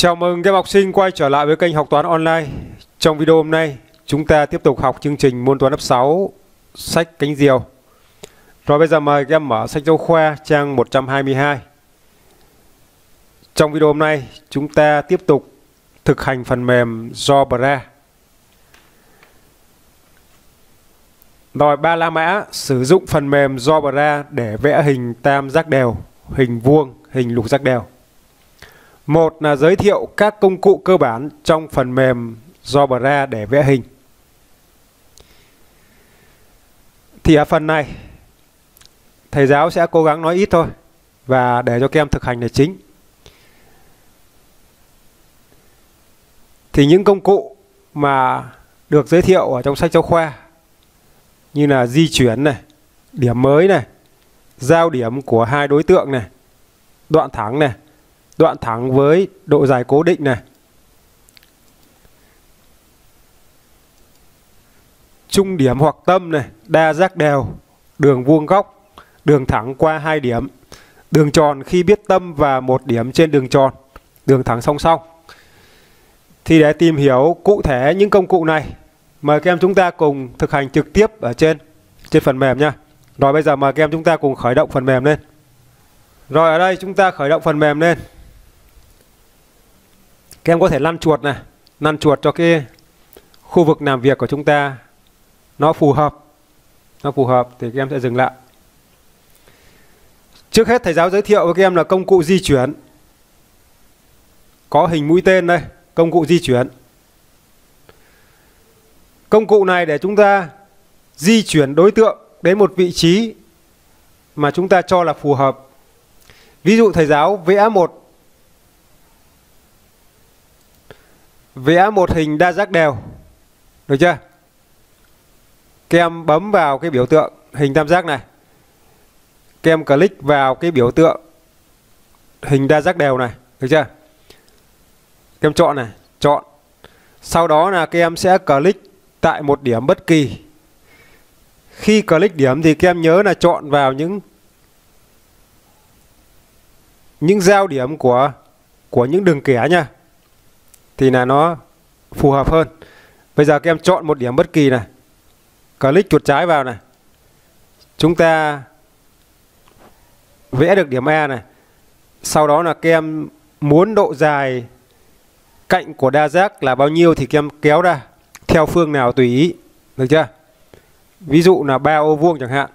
Chào mừng các học sinh quay trở lại với kênh học toán online. Trong video hôm nay, chúng ta tiếp tục học chương trình môn toán lớp 6 sách cánh diều. Rồi bây giờ mời các em mở sách giáo khoa trang 122. Trong video hôm nay, chúng ta tiếp tục thực hành phần mềm Jobra. Rồi ba la mã sử dụng phần mềm Jobra để vẽ hình tam giác đều, hình vuông, hình lục giác đều. Một là giới thiệu các công cụ cơ bản trong phần mềm Jobra để vẽ hình. Thì ở phần này, thầy giáo sẽ cố gắng nói ít thôi và để cho các em thực hành là chính. Thì những công cụ mà được giới thiệu ở trong sách giáo khoa như là di chuyển này, điểm mới này, giao điểm của hai đối tượng này, đoạn thẳng này, đoạn thẳng với độ dài cố định này. Trung điểm hoặc tâm này, đa giác đều, đường vuông góc, đường thẳng qua hai điểm, đường tròn khi biết tâm và một điểm trên đường tròn, đường thẳng song song. Thì để tìm hiểu cụ thể những công cụ này, mời các em chúng ta cùng thực hành trực tiếp ở trên trên phần mềm nha. Rồi bây giờ mời các em chúng ta cùng khởi động phần mềm lên. Rồi ở đây chúng ta khởi động phần mềm lên. Các em có thể lăn chuột này, lăn chuột cho cái khu vực làm việc của chúng ta nó phù hợp. Nó phù hợp thì các em sẽ dừng lại. Trước hết thầy giáo giới thiệu với các em là công cụ di chuyển. Có hình mũi tên đây, công cụ di chuyển. Công cụ này để chúng ta di chuyển đối tượng đến một vị trí mà chúng ta cho là phù hợp. Ví dụ thầy giáo vẽ một vẽ một hình đa giác đều. Được chưa? Các em bấm vào cái biểu tượng hình tam giác này. Các em click vào cái biểu tượng hình đa giác đều này. Được chưa? Các em chọn này, chọn. Sau đó là các em sẽ click tại một điểm bất kỳ. Khi click điểm thì các em nhớ là chọn vào những những giao điểm của của những đường kẻ nha thì là nó phù hợp hơn. Bây giờ các em chọn một điểm bất kỳ này. Click chuột trái vào này. Chúng ta vẽ được điểm A này. Sau đó là các em muốn độ dài cạnh của đa giác là bao nhiêu thì các em kéo ra theo phương nào tùy ý. Được chưa? Ví dụ là ba ô vuông chẳng hạn.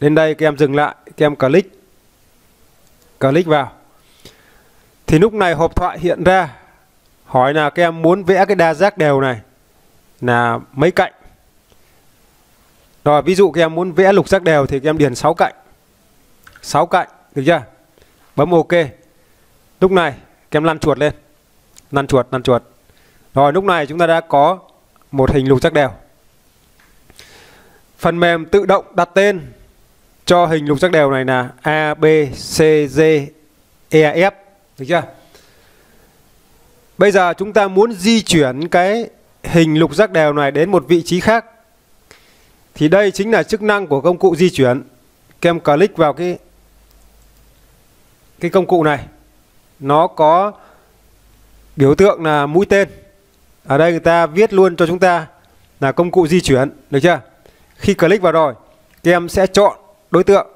Đến đây các em dừng lại, các em click click vào. Thì lúc này hộp thoại hiện ra hỏi là các em muốn vẽ cái đa giác đều này là mấy cạnh. Rồi ví dụ các em muốn vẽ lục giác đều thì các em điền 6 cạnh. 6 cạnh, được chưa? Bấm OK. Lúc này các em lăn chuột lên. Lăn chuột, lăn chuột. Rồi lúc này chúng ta đã có một hình lục giác đều. Phần mềm tự động đặt tên cho hình lục giác đều này là A, B, C, D, E, F. Được chưa? Bây giờ chúng ta muốn di chuyển cái hình lục giác đều này đến một vị trí khác. Thì đây chính là chức năng của công cụ di chuyển. Các em click vào cái cái công cụ này. Nó có biểu tượng là mũi tên. Ở đây người ta viết luôn cho chúng ta là công cụ di chuyển, được chưa? Khi click vào rồi, các em sẽ chọn đối tượng.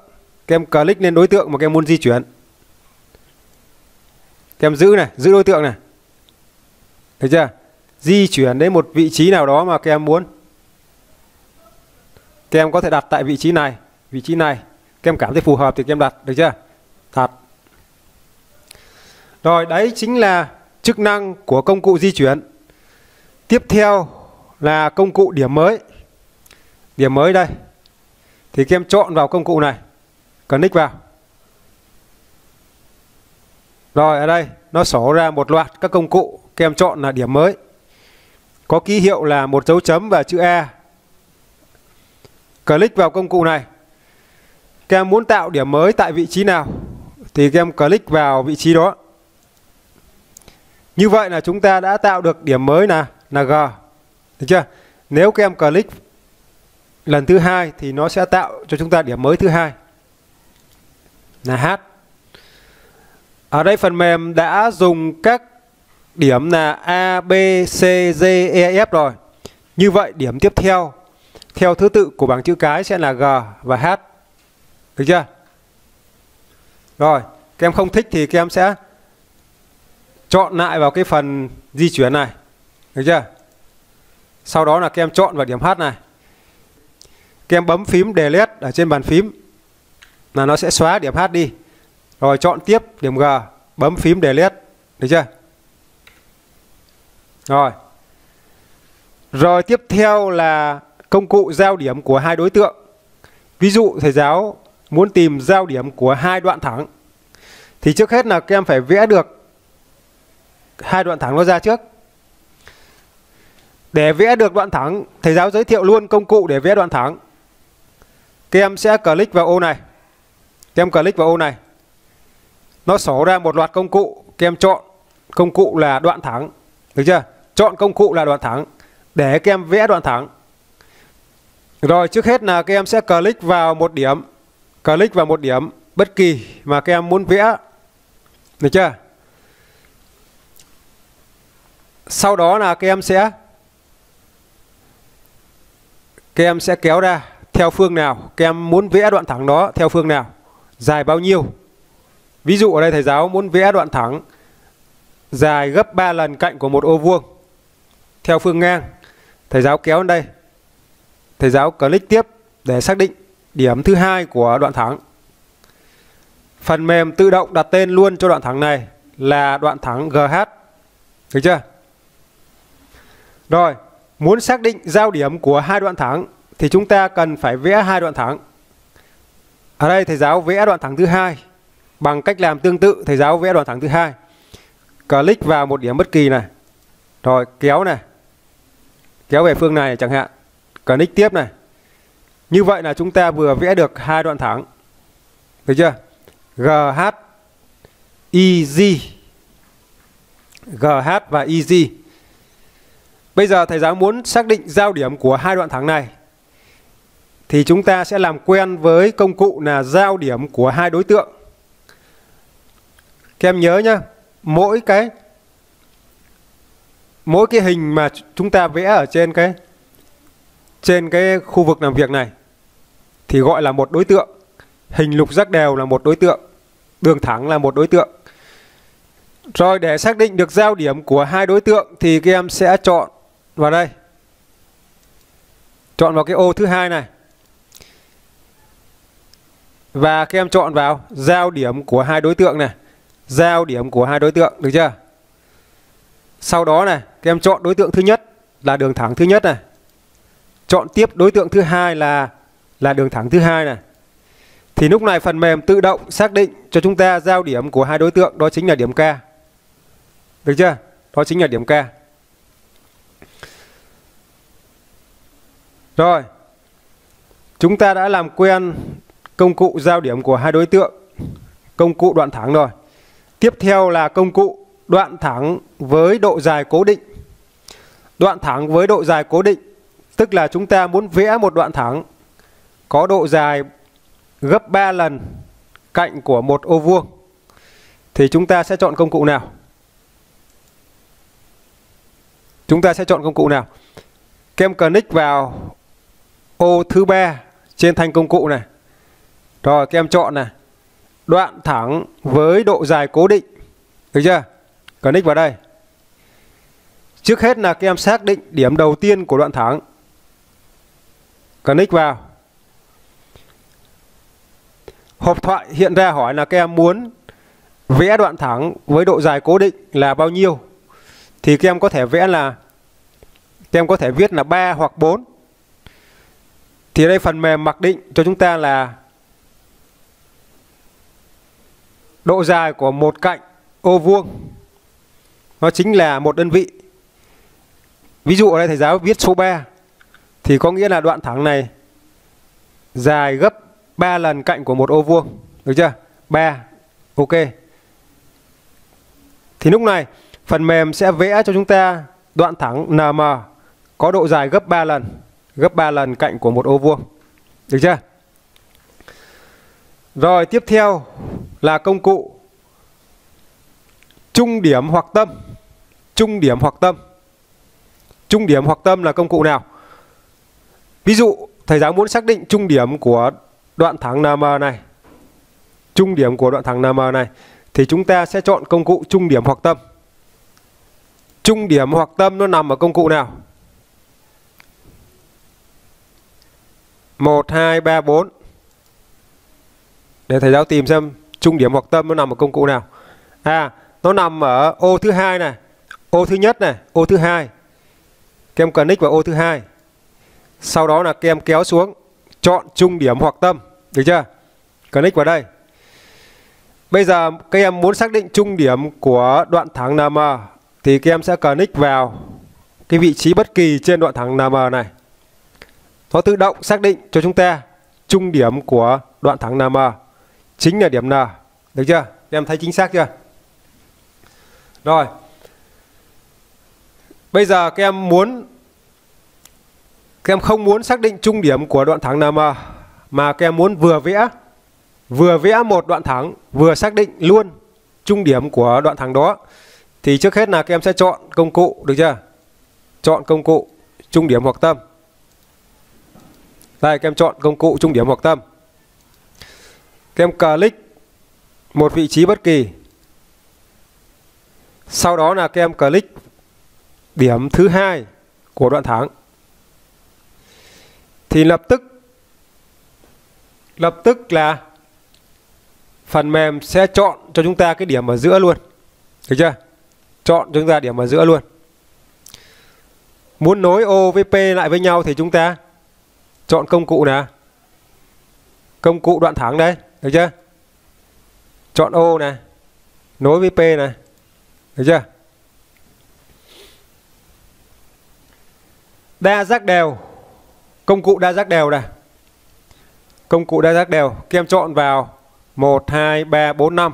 Các em click lên đối tượng mà các em muốn di chuyển. Các em giữ này, giữ đối tượng này. Được chưa? Di chuyển đến một vị trí nào đó mà các em muốn. Các em có thể đặt tại vị trí này, vị trí này. Các em cảm thấy phù hợp thì các em đặt, được chưa? Đặt. Rồi, đấy chính là chức năng của công cụ di chuyển. Tiếp theo là công cụ điểm mới. Điểm mới đây. Thì các em chọn vào công cụ này. Click vào. Rồi ở đây nó sổ ra một loạt các công cụ. Các em chọn là điểm mới. Có ký hiệu là một dấu chấm và chữ A. Click vào công cụ này. Các em muốn tạo điểm mới tại vị trí nào, thì các em click vào vị trí đó. Như vậy là chúng ta đã tạo được điểm mới là là G. Được chưa? Nếu các em click lần thứ hai thì nó sẽ tạo cho chúng ta điểm mới thứ hai là H. Ở đây phần mềm đã dùng các điểm là A, B, C, D, E, F rồi. Như vậy điểm tiếp theo theo thứ tự của bảng chữ cái sẽ là G và H. Được chưa? Rồi, các em không thích thì các em sẽ chọn lại vào cái phần di chuyển này. Được chưa? Sau đó là các em chọn vào điểm H này. Các em bấm phím delete ở trên bàn phím là nó sẽ xóa điểm H đi. Rồi chọn tiếp điểm G, bấm phím delete. Được chưa? Rồi. Rồi tiếp theo là công cụ giao điểm của hai đối tượng. Ví dụ thầy giáo muốn tìm giao điểm của hai đoạn thẳng thì trước hết là các em phải vẽ được hai đoạn thẳng nó ra trước. Để vẽ được đoạn thẳng, thầy giáo giới thiệu luôn công cụ để vẽ đoạn thẳng. Các em sẽ click vào ô này. Các em click vào ô này. Nó sổ ra một loạt công cụ, các em chọn công cụ là đoạn thẳng. Được chưa? Chọn công cụ là đoạn thẳng để các em vẽ đoạn thẳng. Rồi trước hết là các em sẽ click vào một điểm, click vào một điểm bất kỳ mà các em muốn vẽ. Được chưa? Sau đó là các em sẽ các em sẽ kéo ra theo phương nào, các em muốn vẽ đoạn thẳng đó theo phương nào, dài bao nhiêu. Ví dụ ở đây thầy giáo muốn vẽ đoạn thẳng dài gấp 3 lần cạnh của một ô vuông theo phương ngang. Thầy giáo kéo đến đây. Thầy giáo click tiếp để xác định điểm thứ hai của đoạn thẳng. Phần mềm tự động đặt tên luôn cho đoạn thẳng này là đoạn thẳng GH. Được chưa? Rồi, muốn xác định giao điểm của hai đoạn thẳng thì chúng ta cần phải vẽ hai đoạn thẳng. Ở đây thầy giáo vẽ đoạn thẳng thứ hai bằng cách làm tương tự thầy giáo vẽ đoạn thẳng thứ hai. Click vào một điểm bất kỳ này. Rồi, kéo này. Kéo về phương này chẳng hạn. Click tiếp này. Như vậy là chúng ta vừa vẽ được hai đoạn thẳng. Được chưa? GH EZ GH và EZ Bây giờ thầy giáo muốn xác định giao điểm của hai đoạn thẳng này thì chúng ta sẽ làm quen với công cụ là giao điểm của hai đối tượng. Các em nhớ nhá, mỗi cái mỗi cái hình mà chúng ta vẽ ở trên cái trên cái khu vực làm việc này thì gọi là một đối tượng. Hình lục giác đều là một đối tượng, đường thẳng là một đối tượng. Rồi để xác định được giao điểm của hai đối tượng thì các em sẽ chọn vào đây. Chọn vào cái ô thứ hai này. Và các em chọn vào giao điểm của hai đối tượng này. Giao điểm của hai đối tượng, được chưa? Sau đó này, các em chọn đối tượng thứ nhất là đường thẳng thứ nhất này. Chọn tiếp đối tượng thứ hai là là đường thẳng thứ hai này. Thì lúc này phần mềm tự động xác định cho chúng ta giao điểm của hai đối tượng đó chính là điểm K. Được chưa? Đó chính là điểm K. Rồi. Chúng ta đã làm quen công cụ giao điểm của hai đối tượng, công cụ đoạn thẳng rồi. Tiếp theo là công cụ đoạn thẳng với độ dài cố định. Đoạn thẳng với độ dài cố định, tức là chúng ta muốn vẽ một đoạn thẳng có độ dài gấp 3 lần cạnh của một ô vuông thì chúng ta sẽ chọn công cụ nào? Chúng ta sẽ chọn công cụ nào? Kem click vào ô thứ ba trên thanh công cụ này. Rồi các em chọn này. Đoạn thẳng với độ dài cố định. Được chưa? Click vào đây. Trước hết là các em xác định điểm đầu tiên của đoạn thẳng. Click vào. Hộp thoại hiện ra hỏi là các em muốn vẽ đoạn thẳng với độ dài cố định là bao nhiêu. Thì các em có thể vẽ là, các em có thể viết là 3 hoặc 4 thì đây phần mềm mặc định cho chúng ta là độ dài của một cạnh ô vuông, nó chính là một đơn vị. Ví dụ ở đây thầy giáo viết số 3 thì có nghĩa là đoạn thẳng này dài gấp 3 lần cạnh của một ô vuông. Được chưa? 3. Ok. Thì lúc này, phần mềm sẽ vẽ cho chúng ta đoạn thẳng NM có độ dài gấp 3 lần, gấp 3 lần cạnh của một ô vuông. Được chưa? Rồi tiếp theo là công cụ trung điểm hoặc tâm. trung điểm hoặc tâm. Trung điểm hoặc tâm là công cụ nào? Ví dụ, thầy giáo muốn xác định trung điểm của đoạn thẳng NM này. Trung điểm của đoạn thẳng NM này thì chúng ta sẽ chọn công cụ trung điểm hoặc tâm. Trung điểm hoặc tâm nó nằm ở công cụ nào? 1 2 3 4. Để thầy giáo tìm xem trung điểm hoặc tâm nó nằm ở công cụ nào. À, nó nằm ở ô thứ hai này, ô thứ nhất này, ô thứ hai. Kem click vào ô thứ hai. Sau đó là kem kéo xuống, chọn trung điểm hoặc tâm, được chưa? Click vào đây. Bây giờ các em muốn xác định trung điểm của đoạn thẳng NM thì các em sẽ click vào cái vị trí bất kỳ trên đoạn thẳng NM này. Nó tự động xác định cho chúng ta trung điểm của đoạn thẳng NM chính là điểm N. Được chưa? Em thấy chính xác chưa? Rồi. Bây giờ các em muốn, các em không muốn xác định trung điểm của đoạn thẳng NM mà các em muốn vừa vẽ vừa vẽ một đoạn thẳng, vừa xác định luôn trung điểm của đoạn thẳng đó, thì trước hết là các em sẽ chọn công cụ, được chưa? Chọn công cụ trung điểm hoặc tâm. Đây, các em chọn công cụ trung điểm hoặc tâm tem click một vị trí bất kỳ. Sau đó là các em click điểm thứ hai của đoạn thẳng. Thì lập tức lập tức là phần mềm sẽ chọn cho chúng ta cái điểm ở giữa luôn. Được chưa? Chọn cho chúng ta điểm ở giữa luôn. Muốn nối ô với P lại với nhau thì chúng ta chọn công cụ nè Công cụ đoạn thẳng đây, được chưa? Chọn ô này, nối với P này. Được chưa? Đa giác đều. Công cụ đa giác đều này. Công cụ đa giác đều, các em chọn vào 1 2 3 4 5.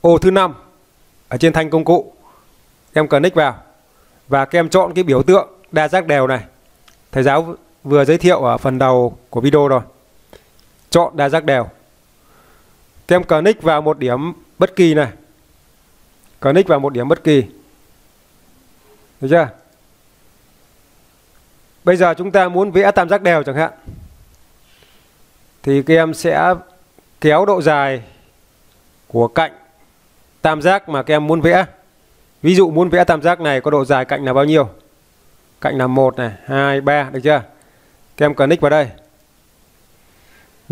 Ô thứ 5 ở trên thanh công cụ. Em click vào và các em chọn cái biểu tượng đa giác đều này. Thầy giáo vừa giới thiệu ở phần đầu của video rồi. Chọn đa giác đều. Các em click vào một điểm bất kỳ này. Click vào một điểm bất kỳ. Được chưa? Bây giờ chúng ta muốn vẽ tam giác đều chẳng hạn. Thì các em sẽ kéo độ dài của cạnh tam giác mà các em muốn vẽ. Ví dụ muốn vẽ tam giác này có độ dài cạnh là bao nhiêu? Cạnh là 1 này, 2, 3, được chưa? Các em click vào đây.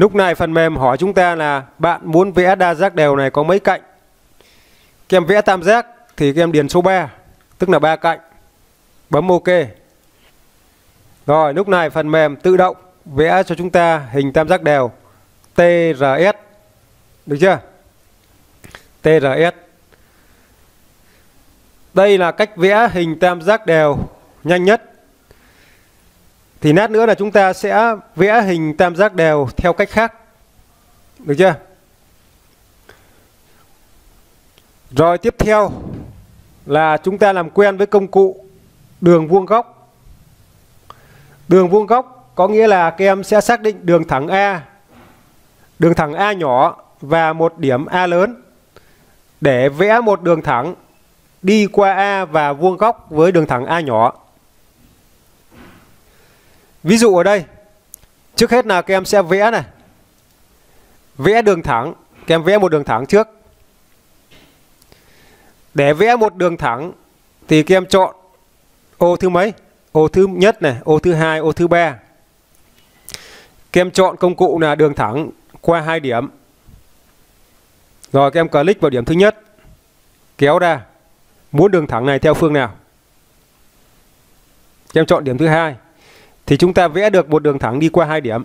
Lúc này phần mềm hỏi chúng ta là bạn muốn vẽ đa giác đều này có mấy cạnh? Các em vẽ tam giác thì các em điền số 3, tức là ba cạnh. Bấm OK. Rồi, lúc này phần mềm tự động vẽ cho chúng ta hình tam giác đều TRS. Được chưa? TRS. Đây là cách vẽ hình tam giác đều nhanh nhất. Thì nát nữa là chúng ta sẽ vẽ hình tam giác đều theo cách khác. Được chưa? Rồi tiếp theo là chúng ta làm quen với công cụ đường vuông góc. Đường vuông góc có nghĩa là các em sẽ xác định đường thẳng A, đường thẳng A nhỏ và một điểm A lớn để vẽ một đường thẳng đi qua A và vuông góc với đường thẳng A nhỏ. Ví dụ ở đây, trước hết là các em sẽ vẽ này. Vẽ đường thẳng, các em vẽ một đường thẳng trước. Để vẽ một đường thẳng thì các em chọn ô thứ mấy? Ô thứ nhất này, ô thứ hai, ô thứ ba. Các em chọn công cụ là đường thẳng qua hai điểm. Rồi các em click vào điểm thứ nhất. Kéo ra. Muốn đường thẳng này theo phương nào? Các em chọn điểm thứ hai. Thì chúng ta vẽ được một đường thẳng đi qua hai điểm.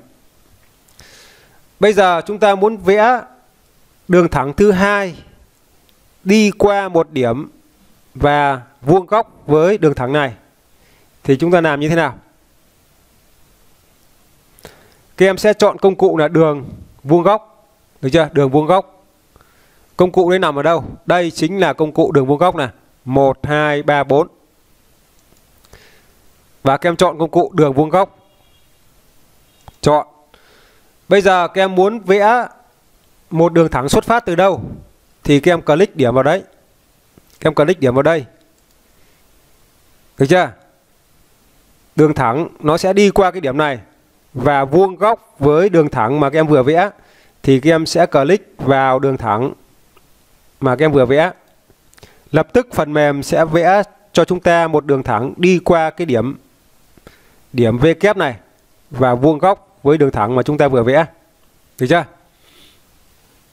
Bây giờ chúng ta muốn vẽ đường thẳng thứ hai đi qua một điểm và vuông góc với đường thẳng này thì chúng ta làm như thế nào? Các em sẽ chọn công cụ là đường vuông góc. Được chưa? Đường vuông góc. Công cụ đấy nằm ở đâu? Đây chính là công cụ đường vuông góc này. 1, 2, 3, 4. Và các em chọn công cụ đường vuông góc. Chọn. Bây giờ các em muốn vẽ một đường thẳng xuất phát từ đâu? Thì các em click điểm vào đấy. Các em click điểm vào đây. Được chưa? Đường thẳng nó sẽ đi qua cái điểm này và vuông góc với đường thẳng mà các em vừa vẽ thì các em sẽ click vào đường thẳng mà các em vừa vẽ. Lập tức phần mềm sẽ vẽ cho chúng ta một đường thẳng đi qua cái điểm điểm V kép này và vuông góc với đường thẳng mà chúng ta vừa vẽ. Được chưa?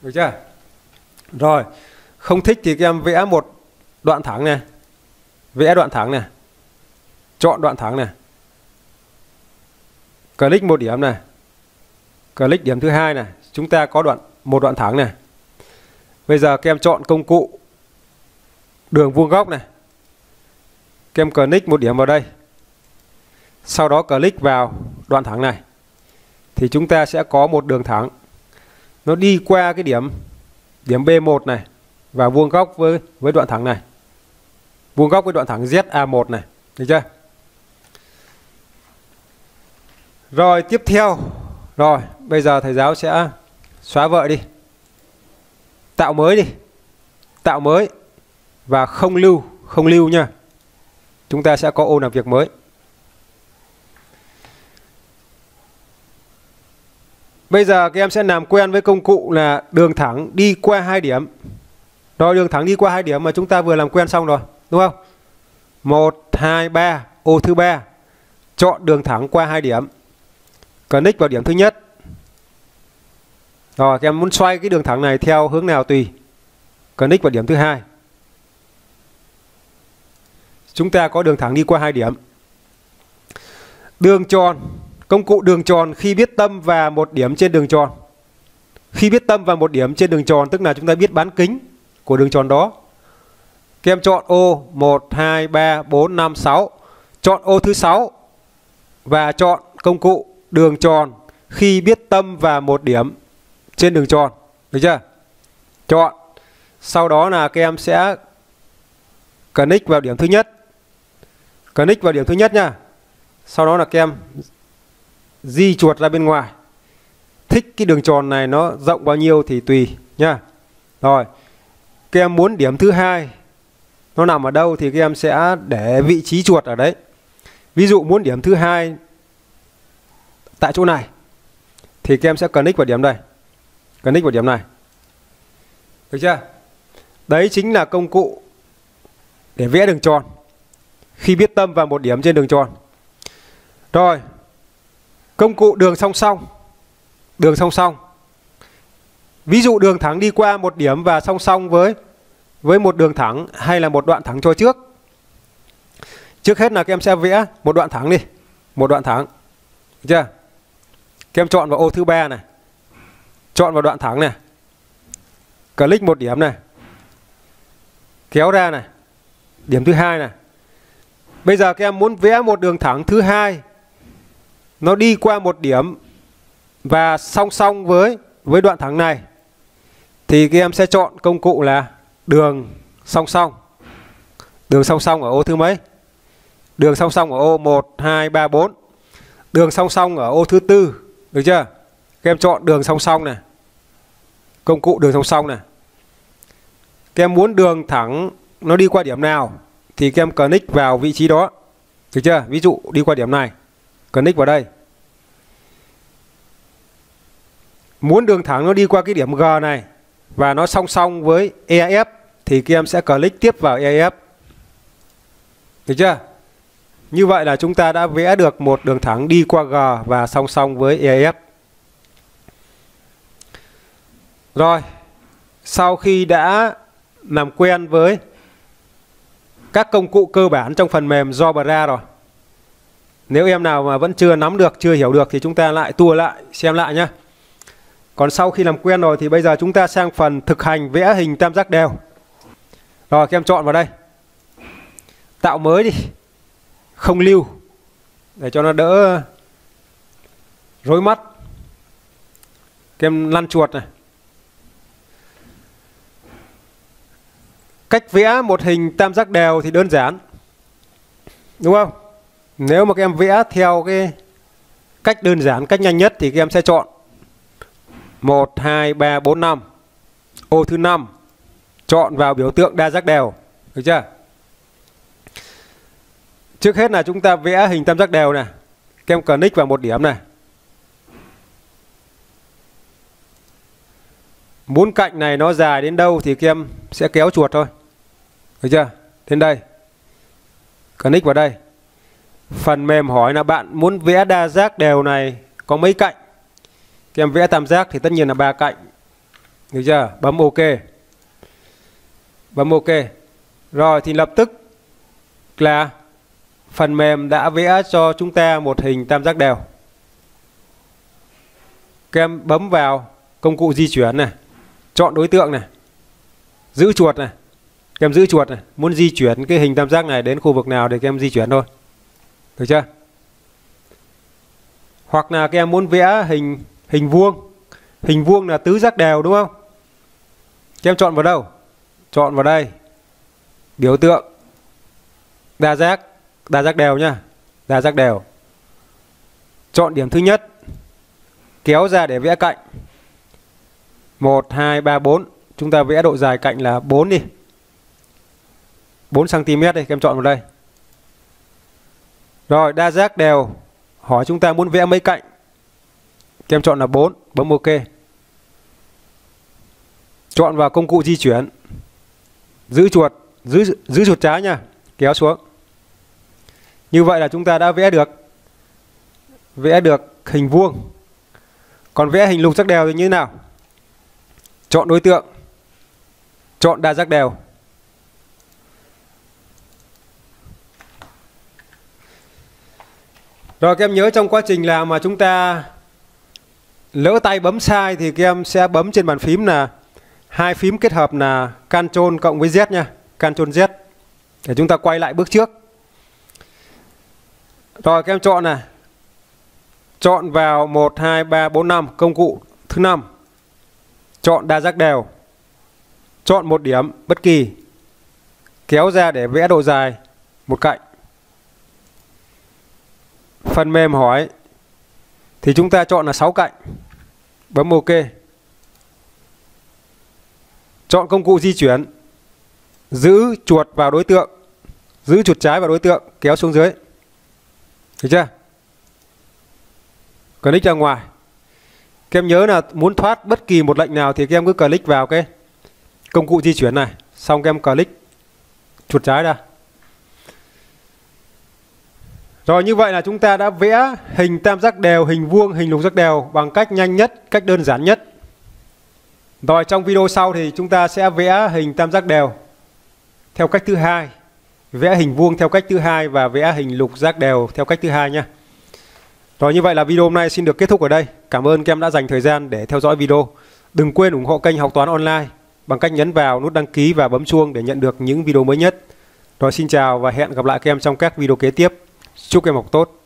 Được chưa? Rồi, không thích thì các em vẽ một đoạn thẳng này. Vẽ đoạn thẳng này. Chọn đoạn thẳng này. Click một điểm này. Click điểm thứ hai này, chúng ta có đoạn một đoạn thẳng này. Bây giờ các em chọn công cụ đường vuông góc này. Các em click một điểm vào đây. Sau đó click vào đoạn thẳng này. Thì chúng ta sẽ có một đường thẳng. Nó đi qua cái điểm điểm B1 này và vuông góc với với đoạn thẳng này. Vuông góc với đoạn thẳng ZA1 này, được chưa? Rồi tiếp theo. Rồi, bây giờ thầy giáo sẽ xóa vợ đi. Tạo mới đi. Tạo mới và không lưu, không lưu nha. Chúng ta sẽ có ô làm việc mới. Bây giờ các em sẽ làm quen với công cụ là đường thẳng đi qua hai điểm. Rồi đường thẳng đi qua hai điểm mà chúng ta vừa làm quen xong rồi, đúng không? 1 2 3, ô thứ ba. Chọn đường thẳng qua hai điểm. Connect vào điểm thứ nhất. Rồi các em muốn xoay cái đường thẳng này theo hướng nào tùy. Connect vào điểm thứ hai. Chúng ta có đường thẳng đi qua hai điểm. Đường tròn Công cụ đường tròn khi biết tâm và một điểm trên đường tròn. Khi biết tâm và một điểm trên đường tròn tức là chúng ta biết bán kính của đường tròn đó. Các em chọn ô 1, 2, 3, 4, 5, 6. Chọn ô thứ 6 và chọn công cụ đường tròn khi biết tâm và một điểm trên đường tròn. Được chưa? Chọn. Sau đó là các em sẽ connect vào điểm thứ nhất. Connect vào điểm thứ nhất nha. Sau đó là các em di chuột ra bên ngoài. Thích cái đường tròn này nó rộng bao nhiêu thì tùy, nhá. Rồi các em muốn điểm thứ hai, nó nằm ở đâu thì các em sẽ để vị trí chuột ở đấy. Ví dụ muốn điểm thứ hai tại chỗ này, thì các em sẽ click vào điểm đây click vào điểm này. Được chưa? Đấy chính là công cụ để vẽ đường tròn, khi biết tâm vào một điểm trên đường tròn. Rồi Công cụ đường song song. Đường song song. Ví dụ đường thẳng đi qua một điểm và song song với với một đường thẳng hay là một đoạn thẳng cho trước. Trước hết là các em sẽ vẽ một đoạn thẳng đi. Một đoạn thẳng. Được chưa? Các em chọn vào ô thứ ba này. Chọn vào đoạn thẳng này. Click một điểm này. Kéo ra này. Điểm thứ hai này. Bây giờ các em muốn vẽ một đường thẳng thứ hai nó đi qua một điểm và song song với với đoạn thẳng này thì các em sẽ chọn công cụ là đường song song. Đường song song ở ô thứ mấy? Đường song song ở ô 1 2 3 4. Đường song song ở ô thứ tư, được chưa? Các em chọn đường song song này. Công cụ đường song song này. Các em muốn đường thẳng nó đi qua điểm nào thì các em click vào vị trí đó. Được chưa? Ví dụ đi qua điểm này connect vào đây. Muốn đường thẳng nó đi qua cái điểm G này và nó song song với EF thì các em sẽ click tiếp vào EF được chưa? Như vậy là chúng ta đã vẽ được một đường thẳng đi qua G và song song với EF rồi, sau khi đã làm quen với các công cụ cơ bản trong phần mềm Jobra rồi nếu em nào mà vẫn chưa nắm được, chưa hiểu được thì chúng ta lại tua lại, xem lại nhé. Còn sau khi làm quen rồi thì bây giờ chúng ta sang phần thực hành vẽ hình tam giác đều. Rồi các em chọn vào đây. Tạo mới đi. Không lưu. Để cho nó đỡ rối mắt. Các em lăn chuột này. Cách vẽ một hình tam giác đều thì đơn giản. Đúng không? Nếu mà các em vẽ theo cái cách đơn giản, cách nhanh nhất thì các em sẽ chọn 1, 2, 3, 4, 5. Ô thứ 5 chọn vào biểu tượng đa giác đều. Được chưa? Trước hết là chúng ta vẽ hình tam giác đều này. Các em click vào một điểm này. Muốn cạnh này nó dài đến đâu thì các em sẽ kéo chuột thôi. Được chưa? Đến đây. Click vào đây. Phần mềm hỏi là bạn muốn vẽ đa giác đều này có mấy cạnh? Các em vẽ tam giác thì tất nhiên là ba cạnh. Được chưa? Bấm OK. Bấm OK. Rồi thì lập tức là phần mềm đã vẽ cho chúng ta một hình tam giác đều. Các em bấm vào công cụ di chuyển này, chọn đối tượng này, giữ chuột này, các em giữ chuột này, muốn di chuyển cái hình tam giác này đến khu vực nào để các em di chuyển thôi. Được chưa? Hoặc là các em muốn vẽ hình hình vuông. Hình vuông là tứ giác đều đúng không? Các em chọn vào đâu? Chọn vào đây. Biểu tượng đa giác, đa giác đều nhá. Đa giác đều. Chọn điểm thứ nhất. Kéo ra để vẽ cạnh. 1 2 3 4. Chúng ta vẽ độ dài cạnh là 4 đi. 4 cm đây, các em chọn vào đây. Rồi, đa giác đều. Hỏi chúng ta muốn vẽ mấy cạnh? Các em chọn là 4, bấm OK. Chọn vào công cụ di chuyển. Giữ chuột, giữ giữ chuột trái nha, kéo xuống. Như vậy là chúng ta đã vẽ được vẽ được hình vuông. Còn vẽ hình lục giác đều thì như thế nào? Chọn đối tượng. Chọn đa giác đều. Rồi các em nhớ trong quá trình làm mà chúng ta lỡ tay bấm sai thì các em sẽ bấm trên bàn phím là hai phím kết hợp là Ctrl cộng với Z nha, Ctrl Z để chúng ta quay lại bước trước. Rồi các em chọn này. Chọn vào 1 2 3 4 5 công cụ thứ năm Chọn đa giác đều. Chọn một điểm bất kỳ. Kéo ra để vẽ độ dài một cạnh phần mềm hỏi, thì chúng ta chọn là 6 cạnh. Bấm OK. Chọn công cụ di chuyển. Giữ chuột vào đối tượng. Giữ chuột trái vào đối tượng, kéo xuống dưới. Được chưa? Click ra ngoài. Các em nhớ là muốn thoát bất kỳ một lệnh nào thì các em cứ click vào cái công cụ di chuyển này. Xong các em click chuột trái ra rồi như vậy là chúng ta đã vẽ hình tam giác đều, hình vuông, hình lục giác đều bằng cách nhanh nhất, cách đơn giản nhất. Rồi trong video sau thì chúng ta sẽ vẽ hình tam giác đều theo cách thứ hai, vẽ hình vuông theo cách thứ hai và vẽ hình lục giác đều theo cách thứ hai nha. Rồi như vậy là video hôm nay xin được kết thúc ở đây. Cảm ơn các em đã dành thời gian để theo dõi video. Đừng quên ủng hộ kênh Học Toán Online bằng cách nhấn vào nút đăng ký và bấm chuông để nhận được những video mới nhất. Rồi xin chào và hẹn gặp lại các em trong các video kế tiếp. Chúc em học tốt.